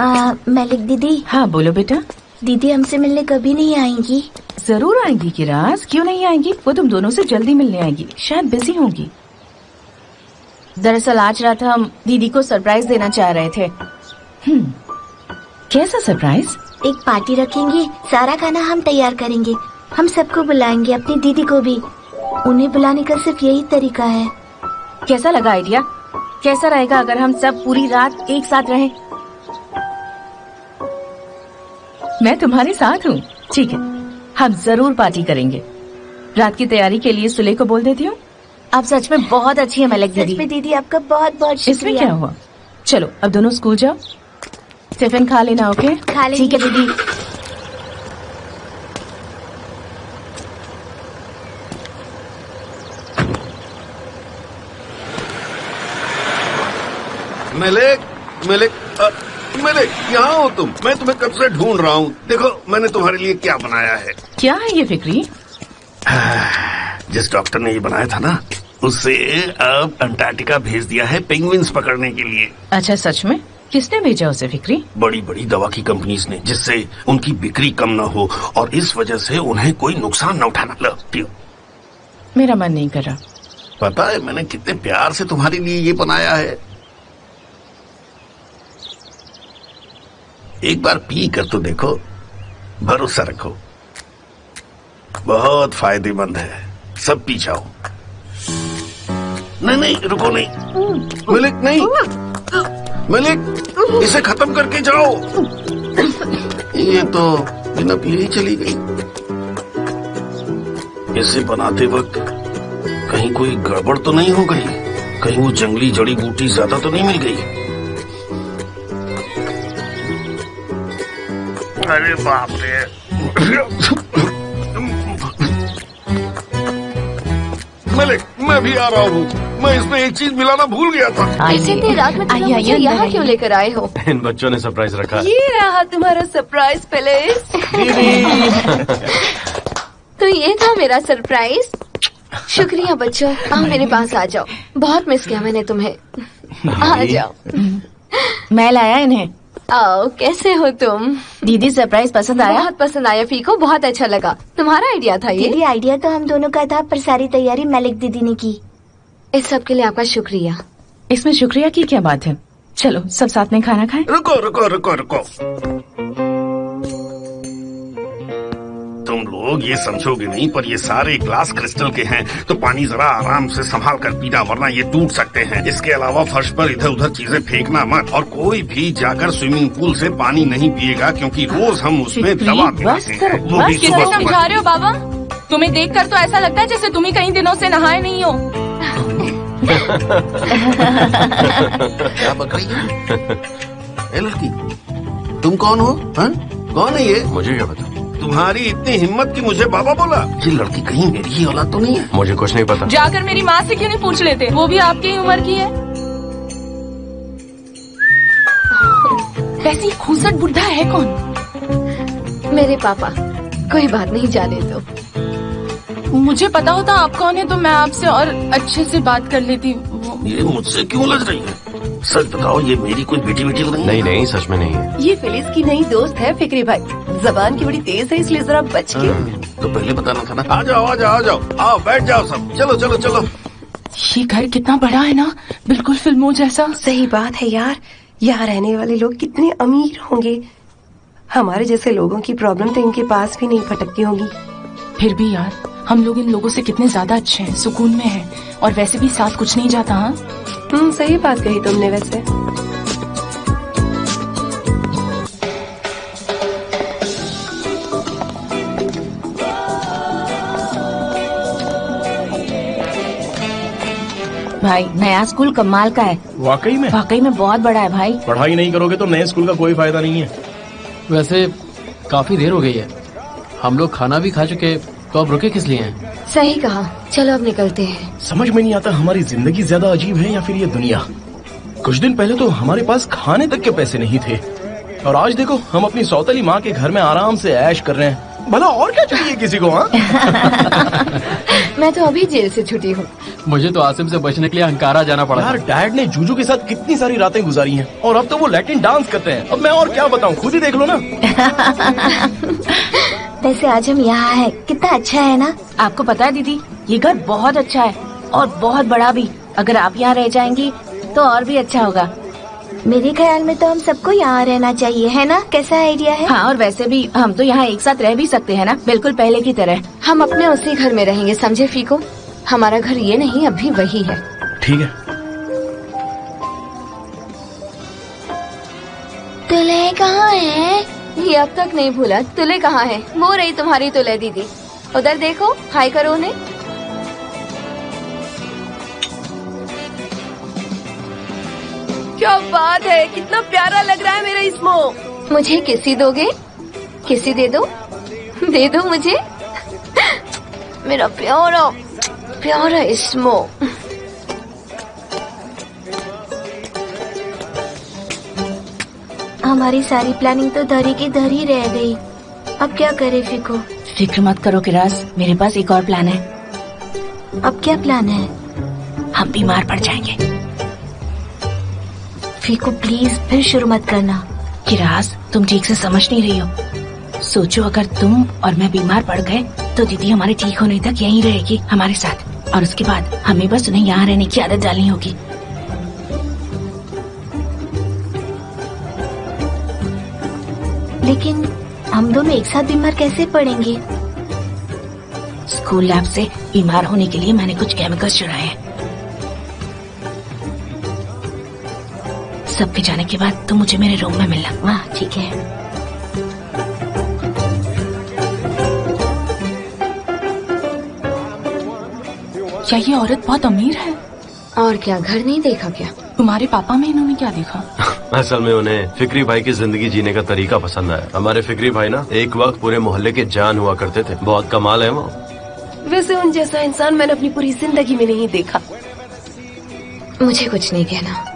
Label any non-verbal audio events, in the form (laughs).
आ, मलिक दीदी। हाँ बोलो बेटा। दीदी हमसे मिलने कभी नहीं आएँगी। ज़रूर आएँगी किरास क्यों नहीं आएँगी? वो तुम दोनों से जल्दी मिलने आएँगी शायद बिज़ी होंगी। दरअसल आज रात हम दीदी को सरप्राइज़ देना चाह रहे थे। हम्म कैसा सरप्राइज़ एक पार्टी रखेंगे सारा खाना हम तैयार करेंगे। हम सबको बुलाएँगे अपनी दीदी को भी। उन्हें बुलाने का सिर्फ़ यही तरीका है। कैसा लगा आइडिया कैसा रहेगा अगर हम सब पूरी रात एक साथ रहें? मैं तुम्हारे साथ हूँ। ठीक है हम ज़रूर पार्टी करेंगे। रात की तैयारी के लिए सुले को बोल देती हूँ? आप सच में बहुत अच्छी है मलिक दीदी। में दीदी आपका बहुत बहुत इसमें क्या हुआ? चलो अब दोनों स्कूल जाओ। टिफ़िन खा लेना ओके? खा लेंगे। ठीक है दीदी। मलिक मलिक मलिक यहाँ हो तुम। मैं तुम्हें कब से ढूंढ रहा हूँ? देखो मैंने तुम्हारे लिए क्या बनाया है। क्या है ये फिक्री? जिस डॉक्टर ने ये बनाया था ना उससे अब अंटार्कटिका भेज दिया है पेंगुइन्स पकड़ने के लिए। अच्छा सच में? किसने भेजा उसे फिक्री? बड़ी बड़ी दवा की कंपनीज़ ने जिससे उनकी बिक्री कम न हो और इस वजह से उन्हें कोई नुकसान न उठाना। लो पियो। मेरा मन नहीं कर रहा। पता है मैंने कितने प्यार से तुम्हारे लिए ये बनाया है। एक बार पी कर तो देखो, भरोसा रखो। बहुत फ़ायदेमंद है, सब पी जाओ। नहीं नहीं, रुको नहीं। मलिक नहीं। मलिक, इसे खत्म करके जाओ। ये तो बिना पिए ही चली गई। इसे बनाते वक्त कहीं कोई गड़बड़ तो नहीं हो गई? कहीं वो जंगली जड़ी बूटी ज़्यादा तो नहीं मिल गई? अरे बाप रे। मलिक मैं भी आ रहा हूँ। मैं इसमें एक चीज़ मिलाना भूल गया था। ऐसे इतनी रात में तुम आइए, आइए, यहाँ क्यों लेकर आए हो? इन बच्चों ने सरप्राइज़ रखा ये रहा तुम्हारा सरप्राइज़ प्लेस तो ये था मेरा सरप्राइज़ शुक्रिया बच्चों आओ मेरे पास आ जाओ। बहुत मिस किया मैंने तुम्हें। आ जाओ। मैं लाया इन्हें? आओ कैसे हो तुम? दीदी सरप्राइज़ पसंद आया? बहुत पसंद आया फीको बहुत अच्छा लगा। तुम्हारा आइडिया था ये? दीदी आइडिया तो हम दोनों का था पर सारी तैयारी मलिक दीदी ने की। इस सब के लिए आपका शुक्रिया। इसमें शुक्रिया की क्या बात है? चलो सब साथ में खाना खाए। रुको रुको रुको रुको। लोग ये समझोगे नहीं पर ये सारे ग्लास क्रिस्टल के हैं तो पानी जरा आराम से संभाल कर पीना वरना ये टूट सकते हैं। इसके अलावा फर्श पर इधर उधर चीज़ें फेंकना मत और कोई भी जाकर स्विमिंग पूल से पानी नहीं पिएगा क्योंकि रोज हम उसमें दवा मिलाते हैं। वो भी सुबह समझा रहे हो बाबा? तुम्हें देखकर तो ऐसा लगता है जैसे तुम ही कई दिनों से नहाए नहीं हो। क्या बक रही है? लड़की तुम कौन हो हाँ? कौन है ये? मुझे क्या पता तुम्हारी इतनी हिम्मत कि मुझे बाबा बोला। ये लड़की कहीं मेरी ही औलाद तो नहीं है। मुझे कुछ नहीं पता। जाकर मेरी माँ से क्यों नहीं पूछ लेते? वो भी आपकी ही उम्र की है। वैसे खूसट बुढ़ा है कौन? मेरे पापा कोई बात नहीं जाने दो। मुझे पता होता आप कौन है तो मैं आपसे और अच्छे से बात कर लेती। वो ये मुझसे क्यों लज रही है? सच बताओ ये मेरी कोई बेटी बेटी तो नहीं नहीं नहीं सच में नहीं है। ये फिलिस की नई दोस्त है फिक्री भाई। जबान की बड़ी तेज है इसलिए जरा बच के। हाँ, तो पहले बताना था ना? आ जाओ आ जाओ आ जाओ। आओ बैठ जाओ सब। चलो चलो चलो। ये घर कितना बड़ा है ना? बिल्कुल फ़िल्मों जैसा। सही बात है यार। यहाँ रहने वाले लोग कितने अमीर होंगे। हमारे जैसे लोगों की प्रॉब्लम तो इनके पास भी नहीं फटकती होंगी। फिर भी यार हम लोग इन लोगों से कितने ज़्यादा अच्छे हैं सुकून में हैं और वैसे भी साथ कुछ नहीं जाता हाँ? हम्म सही बात कही तुमने वैसे। भाई नया स्कूल कमाल का है। वाकई में? वाकई में बहुत बड़ा है भाई। पढ़ाई नहीं करोगे तो नए स्कूल का कोई फ़ायदा नहीं है। वैसे काफ़ी देर हो गई है। हम लोग खाना भी खा चुके तो अब रुके किस लिए? हैं सही कहा। चलो अब निकलते हैं। समझ में नहीं आता हमारी ज़िंदगी ज़्यादा अजीब है या फिर ये दुनिया? कुछ दिन पहले तो हमारे पास खाने तक के पैसे नहीं थे। और आज देखो हम अपनी सौतली माँ के घर में आराम से ऐश कर रहे हैं। भला और क्या चाहिए किसी को हाँ? (laughs) मैं तो अभी जेल से छुट्टी हूँ। मुझे तो आसिम से बचने के लिए अंकारा जाना पड़ा। यार डैड ने जूजू के साथ कितनी सारी रातें गुजारी हैं। और अब तो वो लैटिन डांस करते हैं। अब मैं और क्या बताऊँ? खुद ही देख लो ना। (laughs) वैसे आज हम यहाँ है। कितना अच्छा है ना? आपको पता है दीदी ये घर बहुत अच्छा है और बहुत बड़ा भी। अगर आप यहाँ रह जाएँगी तो और भी अच्छा होगा। मेरे ख्याल में तो हम सबको यहाँ रहना चाहिए है ना? कैसा आइडिया है? हाँ और वैसे भी हम तो यहाँ एक साथ रह भी सकते हैं ना? बिल्कुल पहले की तरह। हम अपने उसी घर में रहेंगे समझे फीको? हमारा घर ये नहीं अभी वही है। ठीक है। तुले कहाँ है? ये अब तक नहीं भूला तुले कहाँ है? वो रही तुम्हारी तुले दीदी। उधर देखो हाय करो उन्हें। क्या बात है कितना प्यारा लग रहा है मेरा इसमो मुझे किसी दोगे? किसी दे दो? दे दो मुझे? मेरा प्यारा प्यारा इसमो हमारी सारी प्लानिंग तो धरी की धरी रह गई। अब क्या करे फिको? फ़िक्र मत करो किरास मेरे पास एक और प्लान है। अब क्या प्लान है? हम बीमार पड़ जाएँगे। फिको प्लीज़ फिर शुरू मत करना। किरास तुम ठीक से समझ नहीं रही हो। सोचो अगर तुम और मैं बीमार पड़ गए तो दीदी हमारे ठीक होने तक यहीं रहेगी हमारे साथ। और उसके बाद हमें बस उन्हें यहाँ रहने की आदत डालनी होगी। लेकिन हम दोनों एक साथ बीमार कैसे पड़ेंगे? स्कूल लैब से बीमार होने के लिए मैंने कुछ केमिकल्स चुराए हैं। सबके जाने के बाद तुम मुझे मेरे रूम में मिलना। वाह ठीक है। क्या ये औरत बहुत अमीर है? और क्या घर नहीं देखा क्या? तुम्हारे पापा में इन्होंने क्या देखा? (laughs) असल में उन्हें फिक्री भाई की ज़िंदगी जीने का तरीका पसंद आया। हमारे फिक्री भाई ना एक वक्त पूरे मोहल्ले के जान हुआ करते थे। बहुत कमाल है वो। वैसे उन जैसा इंसान मैंने अपनी पूरी ज़िंदगी में नहीं देखा। मुझे कुछ नहीं कहना।